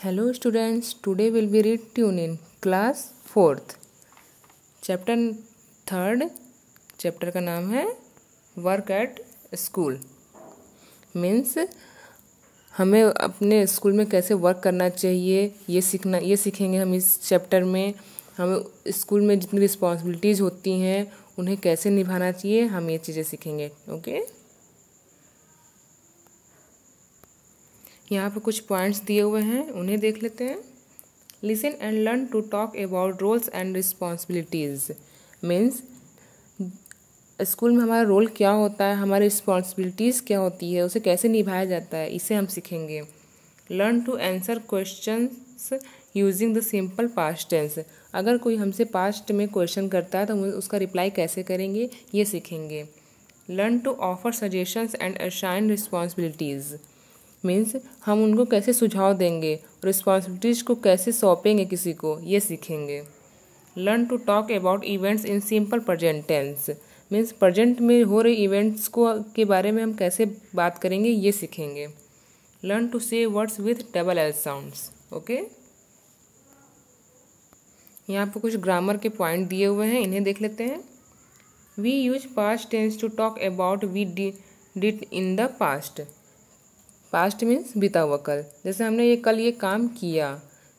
Hello students, today we'll be read tune in class fourth chapter third chapter का नाम है work at school means हमें अपने school में कैसे वर्क करना चाहिए ये सीखना ये सीखेंगे हम इस चैप्टर में। हमें स्कूल में जितनी रिस्पॉन्सिबिलिटीज़ होती हैं उन्हें कैसे निभाना चाहिए हम ये चीज़ें सीखेंगे ओके यहाँ पर कुछ पॉइंट्स दिए हुए हैं, उन्हें देख लेते हैं। Listen and learn to talk about roles and responsibilities means school में हमारा रोल क्या होता है, हमारी रिस्पॉन्सिबिलिटीज़ क्या होती है, उसे कैसे निभाया जाता है, इसे हम सीखेंगे। Learn to answer question using the simple past tense अगर कोई हमसे पास्ट में क्वेश्चन करता है तो हम उसका रिप्लाई कैसे करेंगे, ये सीखेंगे। Learn to offer suggestions and assign responsibilities means हम उनको कैसे सुझाव देंगे रिस्पॉन्सिबिलिटीज़ को कैसे सौंपेंगे किसी को, ये सीखेंगे। Learn to talk about events in simple present tense means present में हो रहे इवेंट्स को, के बारे में हम कैसे बात करेंगे, ये सीखेंगे। Learn to say words with double L sounds okay यहाँ पर कुछ ग्रामर के पॉइंट दिए हुए हैं, इन्हें देख लेते हैं। We use past tense to talk about we did in the past past means बीता हुआ कल जैसे हमने ये कल ये काम किया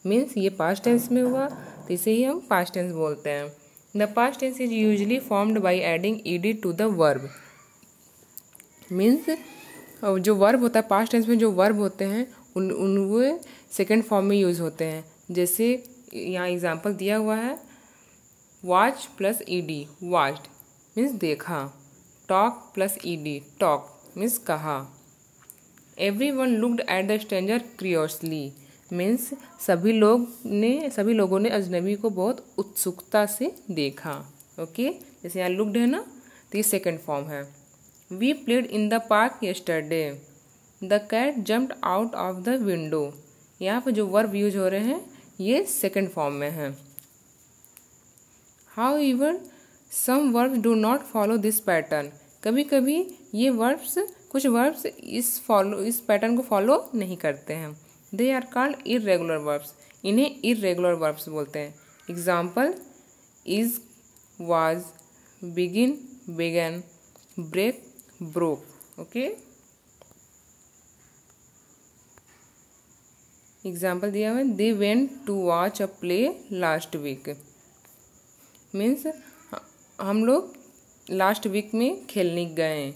मीन्स ये पास्ट टेंस में हुआ तो इसे ही हम पास्ट टेंस बोलते हैं। The past tense is usually formed by adding E D to the verb means जो वर्ब होता है पास्ट टेंस में जो वर्ब होते हैं, उन उन वो सेकेंड फॉर्म में यूज़ होते हैं। जैसे, यहाँ एग्ज़ाम्पल दिया हुआ है watch plus E D watched means देखा। Talk plus E D talk means कहा। Everyone looked at the stranger curiously means सभी लोग ने, सभी लोगों ने अजनबी को बहुत उत्सुकता से देखा। ओके जैसे यहाँ लुकड है ना? तो ये सेकेंड फॉर्म है। We played in the park yesterday the cat jumped out of the window यहाँ पर जो वर्ब यूज़ हो रहे हैं, ये सेकेंड फॉर्म में है। However some verb do not follow this pattern कभी कभी ये वर्ब्स कुछ वर्ब्स इस फॉलो इस पैटर्न को फॉलो नहीं करते हैं। They are called irregular verbs इन्हें इरेगुलर वर्ब्स बोलते हैं। Example is was begin began break broke okay example दिया हुआ they went to watch a play last week means हम लोग लास्ट वीक में खेलने गए।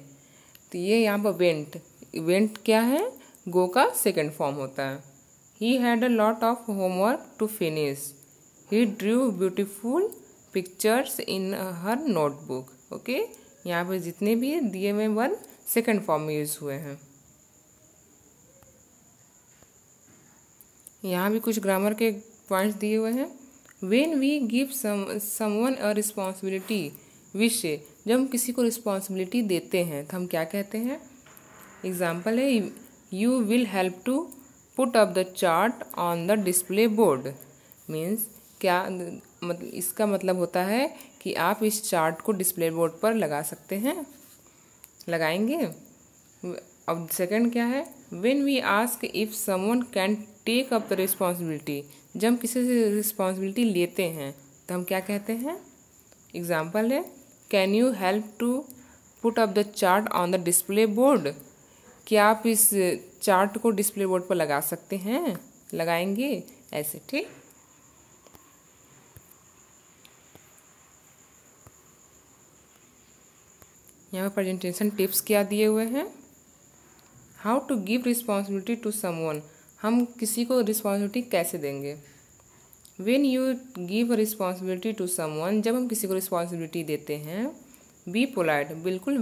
तो ये यहाँ पर वेंट वेंट क्या है? गो का सेकेंड फॉर्म होता है। He had a lot of homework to finish he drew beautiful pictures in her notebook okay यहाँ पर जितने भी दिए हुए वन सेकेंड फॉर्म में यूज़ हुए हैं। यहाँ भी कुछ ग्रामर के पॉइंट्स दिए हुए हैं। When we give some someone a responsibility विषय जब हम किसी को रिस्पॉन्सिबिलिटी देते हैं तो हम क्या कहते हैं? एग्ज़ाम्पल है you will help to put up the chart on the display board means क्या मतलब इसका मतलब होता है कि आप इस चार्ट को डिस्प्ले बोर्ड पर लगा सकते हैं। लगाएँगे? अब सेकंड क्या है? When we ask if someone can take up the responsibility जब हम किसी से रिस्पॉन्सिबिलिटी लेते हैं तो हम क्या कहते हैं? एग्ज़ाम्पल है can you help to put up the chart on the display board क्या आप इस चार्ट को डिस्प्ले बोर्ड पर लगा सकते हैं? लगाएँगे? ऐसे, ठीक? यहाँ पर प्रेजेंटेशन टिप्स क्या दिए हुए हैं? How to give responsibility to someone हम किसी को रिस्पॉन्सिबिलिटी कैसे देंगे? When you give responsibility to someone जब हम किसी को रिस्पॉन्सिबिलिटी देते हैं बी पोलाइट बिल्कुल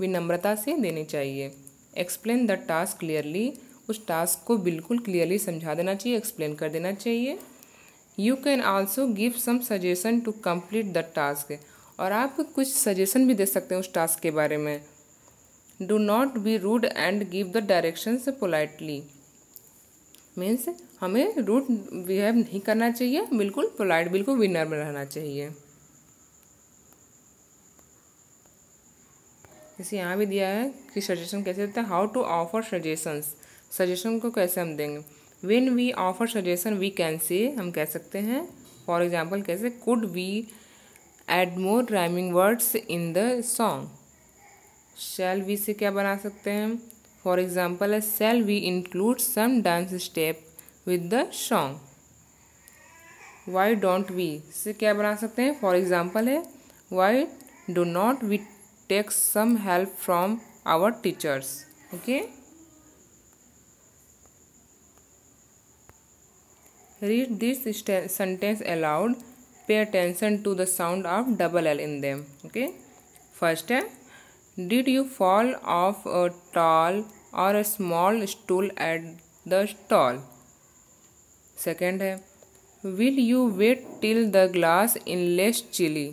विनम्रता से देनी चाहिए। एक्सप्लेन द टास्क क्लियरली उस टास्क को बिल्कुल क्लियरली समझा देना चाहिए एक्सप्लेन कर देना चाहिए। You can also give some suggestion to complete the task और आप कुछ सजेशन भी दे सकते हैं उस टास्क के बारे में। Do not be rude and give the directions politely means हमें रूट बिहेव नहीं करना चाहिए, बिल्कुल पोलाइट बिल्कुल विनर में रहना चाहिए। जैसे यहाँ भी दिया है कि सजेशन कैसे देते हैं how to offer suggestions suggestion को कैसे हम देंगे? When we offer suggestion we can say हम कह सकते हैं फॉर एग्ज़ाम्पल कैसे could we add more rhyming words in the song shall we say क्या बना सकते हैं? For example shall we include some dance step with the song why don't we इससे क्या बना सकते हैं? फॉर एग्ज़ाम्पल है why do not we take some help from our teachers okay read this sentence aloud pay attention to the sound of double L in them okay first है did you fall off a tall or a small stool at the stall second है will you wait till the glass in less chilly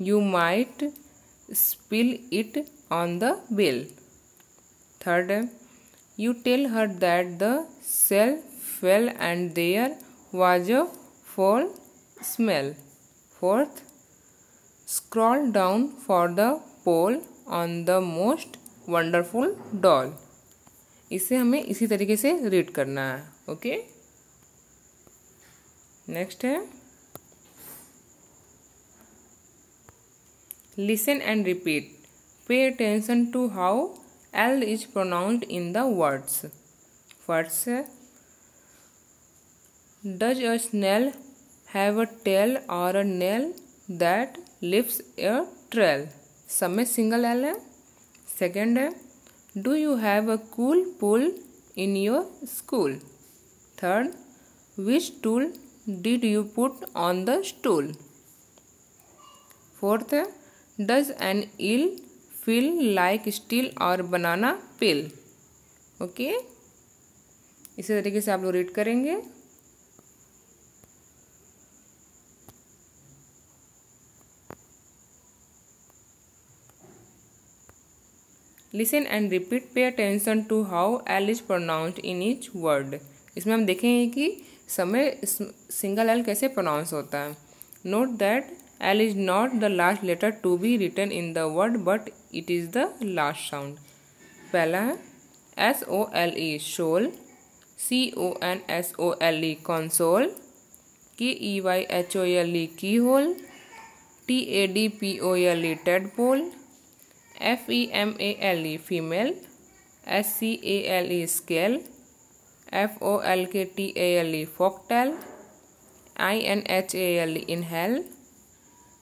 you might spill it on the bell third है you tell her that the cell fell and there was a fall smell fourth scroll down for the poll on the most wonderful doll इसे हमें इसी तरीके से read करना है okay okay? Next है listen and repeat pay attention to how L is pronounced in the words first है does a snail have a tail or a nail that leaves a trail सब में single L है second है do you have a cool pool in your did you put on the stool? Fourth, does an eel feel like steel or banana peel? okay? इसी तरीके से आप लोग read करेंगे listen and repeat pay attention to how L is pronounced in each word इसमें हम देखेंगे कि समय सिंगल एल कैसे प्रोनाउंस होता है? Note that L is not the last letter to be written in the word but it is the last sound पहला है S O L E sole C O N S O L E console K E Y H O L E keyhole T A D P O L E tadpole F E M A L E female S C A L E scale F O L K T A L E folktale I N H A L E inhale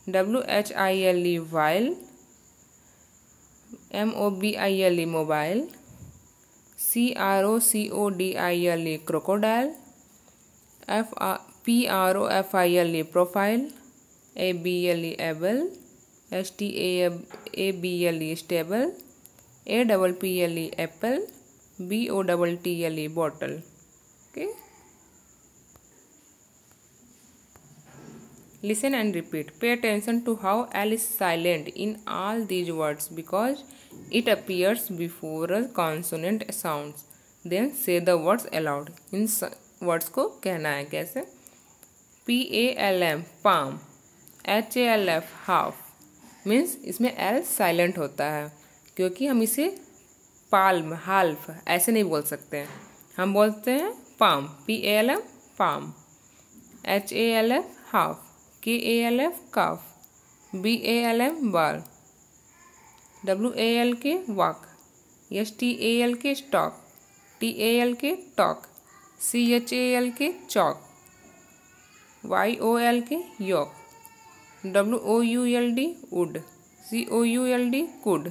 W H I L E while M O B I L E mobile C R O C O D I L E crocodile F P R O F I L E profile A B L E able S T A B L E stable A double P L E apple B O double T L E bottle. Okay. Listen and repeat. Pay attention to how L is silent in all these words because it appears before a consonant sounds. Then say the words aloud. इन words को कहना है कैसे P A L M palm H A L F half means इसमें L silent होता है क्योंकि हम इसे पाल्म, हाल्फ, ऐसे नहीं बोल सकते हैं। हम बोलते हैं palm P A L F palm. H A L F half. K A L F calf. B A L F balm. W A L K walk. S T A L K stalk. T A L K talk. C H A L K chalk. Y O L K yolk. W O U L D would C O U L D could.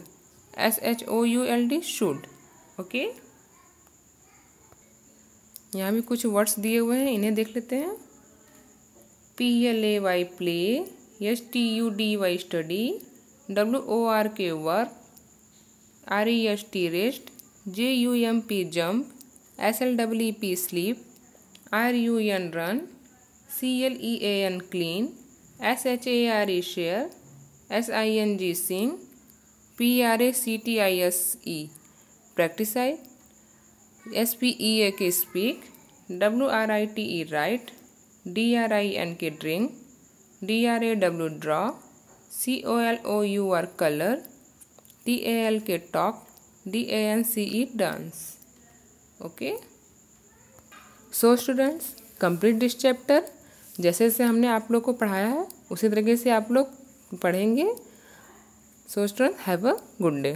S H O U L D should okay यहाँ भी कुछ words दिए हुए हैं, इन्हें देख लेते हैं। P L A Y play S T U D Y study W O R K work R E S T rest J U M P jump S L W P sleep R U N run C L E A N clean S H A R E share S I N G sing P R A C T I S E practise I S P E A K speak W R I T E write D R I N K drink D R A W draw C O L O U R colour T A L K talk D A N C E dance okay so students complete this chapter जैसे जैसे हमने आप लोग को पढ़ाया है, उसी तरीके से आप लोग पढ़ेंगे। So student have a good day